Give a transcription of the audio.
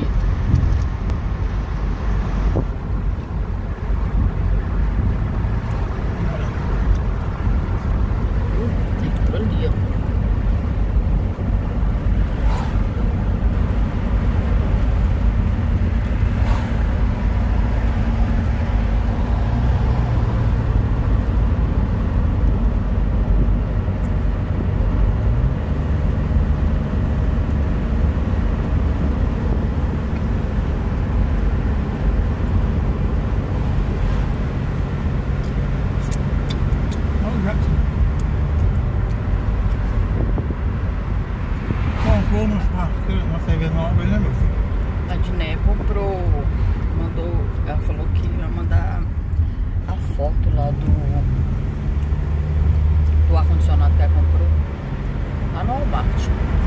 Thank you. Nova, né, meu filho? A Diné comprou, mandou, ela falou que ia mandar a foto lá do, do ar-condicionado que ela comprou lá no Walmart.